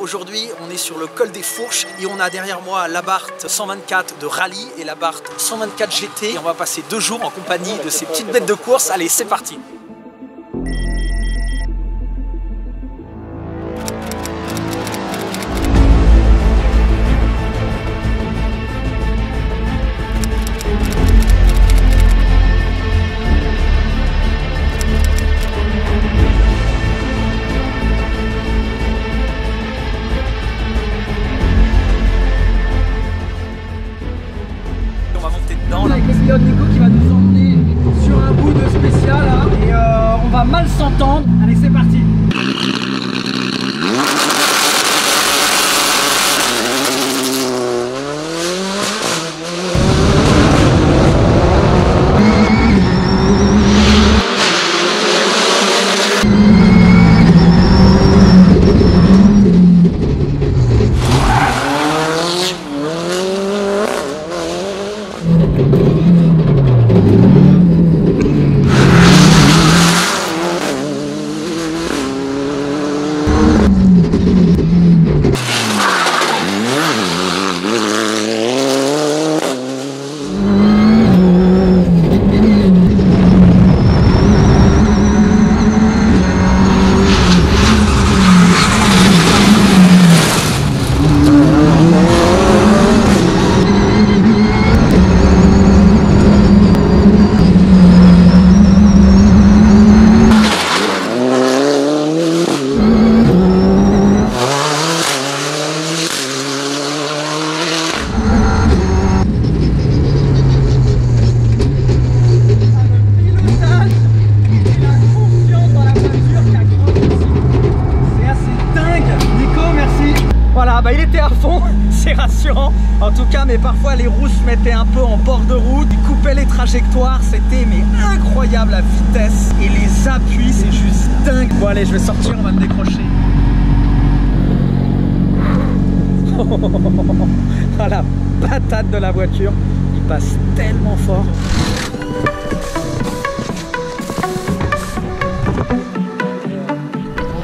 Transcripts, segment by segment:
Aujourd'hui, on est sur le col des Fourches et on a derrière moi l'Abarth 124 de rallye et l'Abarth 124 GT. Et on va passer deux jours en compagnie de ces petites bêtes de course. Allez, c'est parti mal s'entendre. Allez, c'est parti. pilotage et la confiance dans la voiture qui a grandi. C'est assez dingue. Nico, merci. Voilà, bah il était à c'est rassurant. En tout cas, mais parfois les roues se mettaient un peu en bord de route, il coupait les trajectoires, c'était mais incroyable la vitesse et les appuis, c'est juste dingue. Bon allez, je vais sortir, on va me décrocher. Ah, la patate de la voiture, il passe tellement fort.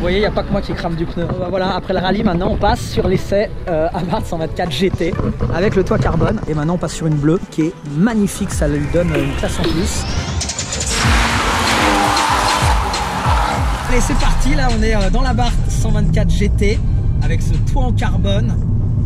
Voyez, il n'y a pas que moi qui crame du pneu. Bah voilà, après le rallye, maintenant on passe sur l'essai euh, Abarth 124 GT avec le toit carbone. Et maintenant on passe sur une bleue qui est magnifique, ça lui donne une classe en plus. Allez, c'est parti, là on est euh, dans l'Abarth 124 GT avec ce toit en carbone,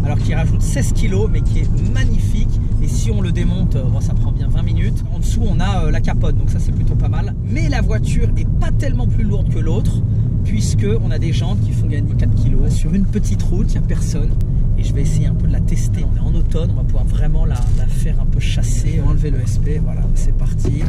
alors qui rajoute 16 kg mais qui est magnifique. Et si on le démonte, euh, bon, ça prend bien 20 minutes. En on a euh, la capote, donc ça c'est plutôt pas mal. Mais la voiture est pas tellement plus lourde que l'autre, puisque on a des jantes qui font gagner 4 kg. Sur une petite route, il n'y a personne. Et je vais essayer un peu de la tester. On est en automne, on va pouvoir vraiment la faire un peu chasser, enlever le SP. Voilà, c'est parti.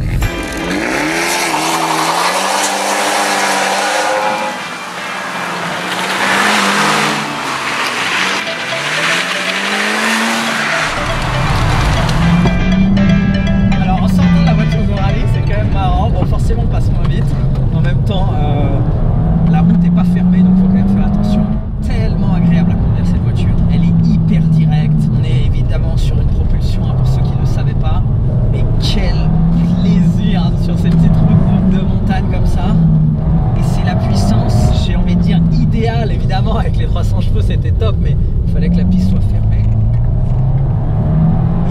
Les 300 chevaux, c'était top, mais il fallait que la piste soit fermée.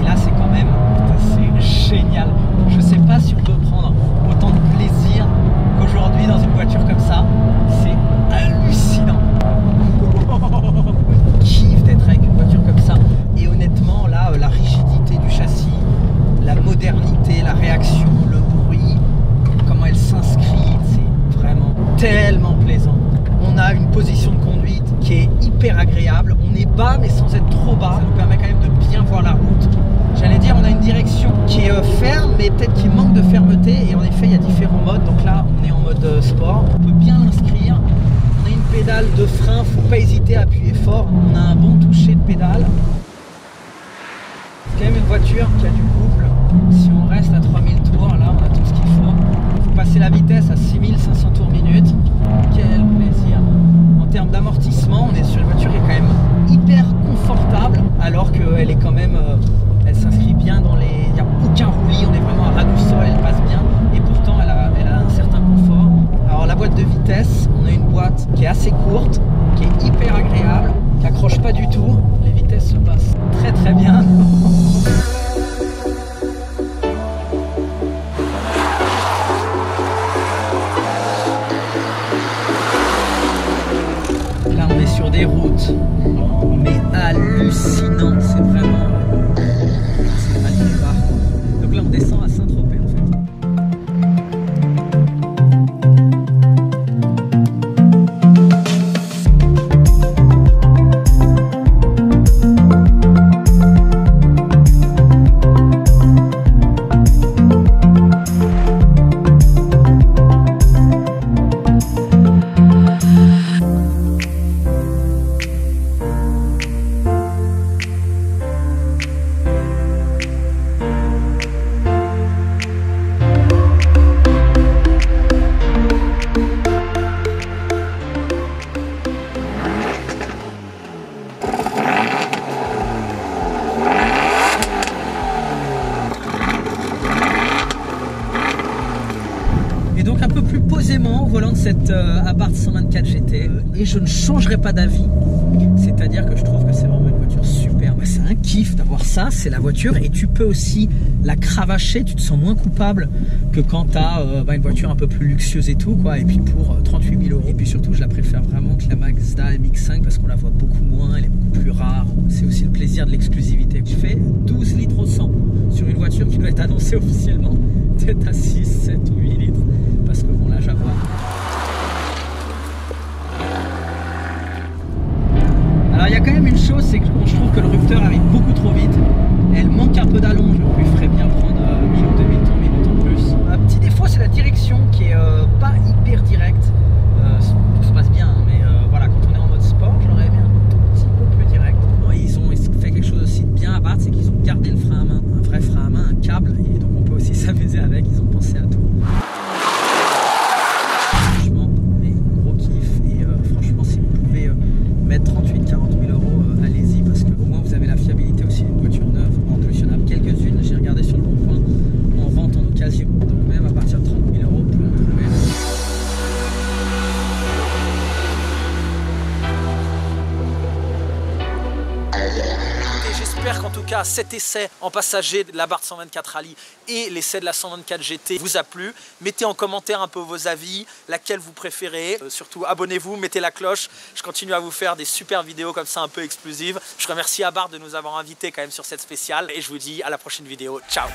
Et là, c'est quand même, putain, c'est génial. Je sais pas si on peut prendre autant de plaisir qu'aujourd'hui dans une voiture comme ça. C'est hallucinant. Kiffe d'être avec une voiture comme ça. Et honnêtement, là, euh, la rigidité du châssis, la modernité, la réaction, le bruit, comment elle s'inscrit, c'est vraiment tellement plaisant. On a une position de conduite qui est agréable. On est bas mais sans être trop bas. Ça nous permet quand même de bien voir la route. J'allais dire, on a une direction qui est euh, ferme mais peut-être qui manque de fermeté. Et en effet, il y a différents modes. Donc là, on est en mode euh, sport. On peut bien l'inscrire. On a une pédale de frein, faut pas hésiter à appuyer fort. On a un bon toucher de pédale. C'est quand même une voiture qui a du couple. Si on reste à 3000 tours, là, on a tout ce qu'il faut. Faut passer la vitesse à 6500 tours minute. Quel plaisir. En termes d'amortissement, on est sur une voiture qui est quand même hyper confortable, qu'elle est quand même, euh, cette euh, Abarth 124 GT. Et je ne changerai pas d'avis. C'est-à-dire que je trouve que c'est vraiment une voiture super. Bah, c'est un kiff d'avoir ça, c'est la voiture. Et tu peux aussi la cravacher, tu te sens moins coupable que quand tu as une voiture un peu plus luxueuse et tout. quoi. Et puis pour euh, 38 000 euros. Et puis surtout, je la préfère vraiment que la Mazda MX5 parce qu'on la voit beaucoup moins, elle est beaucoup plus rare. C'est aussi le plaisir de l'exclusivité. Je fais 12 litres au 100 sur une voiture qui doit être annoncée officiellement. Peut-être à 6, 7 ou 8 litres. Parce que bon, là, j'avoue. Alors, il y a quand même une chose, c'est que je trouve que le rupteur arrive beaucoup trop vite. Elle manque un peu d'allonge, il ferait bien prendre euh, 1000 ou 2000 tours minutes en plus. Un petit défaut, c'est la direction qui est euh, pas hyper directe. Cet essai en passager de la Bart 124 Rallye et l'essai de la 124 GT vous a plu. Mettez en commentaire un peu vos avis, laquelle vous préférez. Euh, surtout abonnez-vous, mettez la cloche. Je continue à vous faire des super vidéos comme ça un peu exclusives. Je remercie Abarth de nous avoir invités quand même sur cette spéciale et je vous dis à la prochaine vidéo. Ciao